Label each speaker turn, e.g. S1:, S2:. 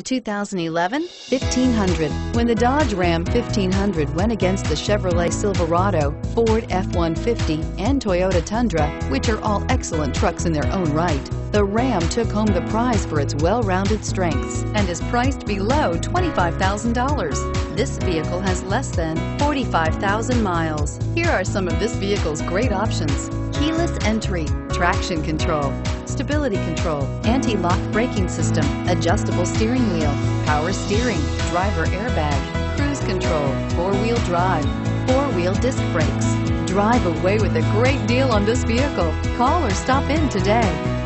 S1: The 2011 1500. When the Dodge Ram 1500 went against the Chevrolet Silverado, Ford F-150, and Toyota Tundra, which are all excellent trucks in their own right, the Ram took home the prize for its well-rounded strengths and is priced below $25,000. This vehicle has less than 45,000 miles. Here are some of this vehicle's great options. Entry, traction control, stability control, anti-lock braking system, adjustable steering wheel, power steering, driver airbag, cruise control, four-wheel drive, four-wheel disc brakes. Drive away with a great deal on this vehicle. Call or stop in today.